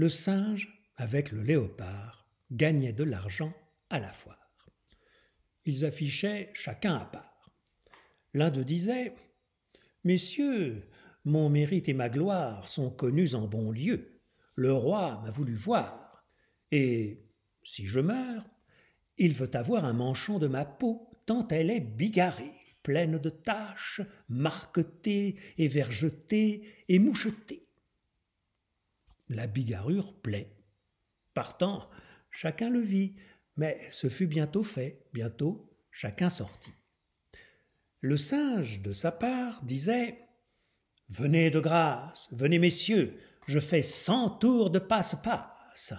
le singe, avec le léopard, gagnait de l'argent à la foire. Ils affichaient chacun à part. L'un d'eux disait Messieurs, mon mérite et ma gloire sont connus en bon lieu. Le roi m'a voulu voir, et si je meurs, il veut avoir un manchon de ma peau, tant elle est bigarrée, pleine de taches, marquetée et vergetée et mouchetée. La bigarrure plaît. Partant, chacun le vit, mais ce fut bientôt fait, bientôt chacun sortit. Le singe, de sa part, disait Venez de grâce, venez messieurs, je fais cent tours de passe-passe.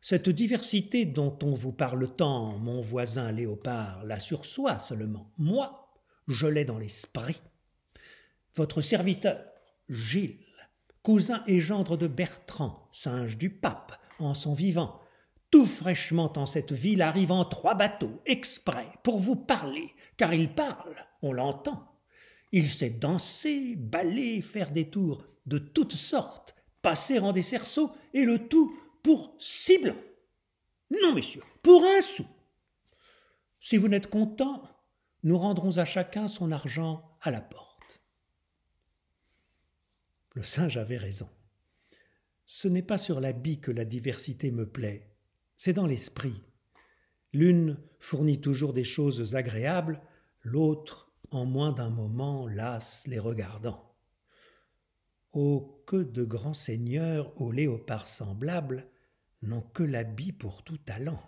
Cette diversité dont on vous parle tant, mon voisin léopard, l'a sur soi seulement. Moi, je l'ai dans l'esprit. Votre serviteur, Gilles, cousin et gendre de Bertrand, singe du pape, en son vivant, tout fraîchement en cette ville arrive en trois bateaux, exprès, pour vous parler, car il parle, on l'entend. Il sait danser, baller, faire des tours de toutes sortes, passer en des cerceaux, et le tout pour blancs. Non, messieurs, pour un sou. Si vous n'êtes content, nous rendrons à chacun son argent à la porte. Le singe avait raison. Ce n'est pas sur l'habit que la diversité me plaît, c'est dans l'esprit. L'une fournit toujours des choses agréables, l'autre, en moins d'un moment, lasse les regardants. Oh, que de grands seigneurs aux léopards semblables n'ont que l'habit pour tout talent.